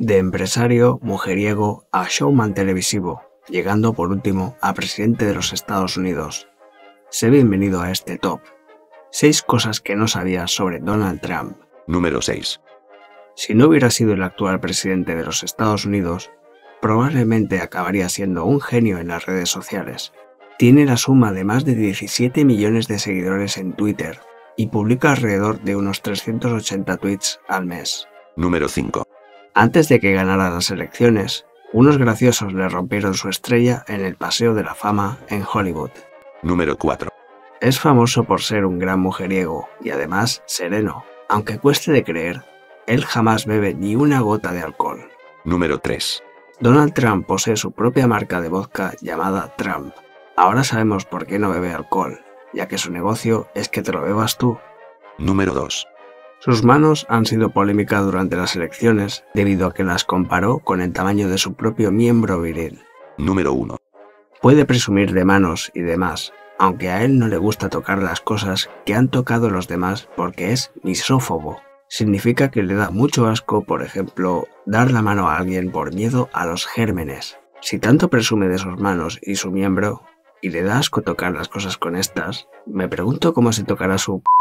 De empresario, mujeriego a showman televisivo, llegando por último a presidente de los Estados Unidos. Sé bienvenido a este top. 6 cosas que no sabías sobre Donald Trump. Número 6. Si no hubiera sido el actual presidente de los Estados Unidos, probablemente acabaría siendo un genio en las redes sociales. Tiene la suma de más de 17 millones de seguidores en Twitter y publica alrededor de unos 380 tweets al mes. Número 5. Antes de que ganara las elecciones, unos graciosos le rompieron su estrella en el Paseo de la Fama en Hollywood. Número 4. Es famoso por ser un gran mujeriego y además sereno. Aunque cueste de creer, él jamás bebe ni una gota de alcohol. Número 3. Donald Trump posee su propia marca de vodka llamada Trump. Ahora sabemos por qué no bebe alcohol, ya que su negocio es que te lo bebas tú. Número 2. Sus manos han sido polémica durante las elecciones debido a que las comparó con el tamaño de su propio miembro viril. Número 1. Puede presumir de manos y demás, aunque a él no le gusta tocar las cosas que han tocado los demás porque es misófobo. Significa que le da mucho asco, por ejemplo, dar la mano a alguien por miedo a los gérmenes. Si tanto presume de sus manos y su miembro, y le da asco tocar las cosas con estas, me pregunto cómo se tocará su p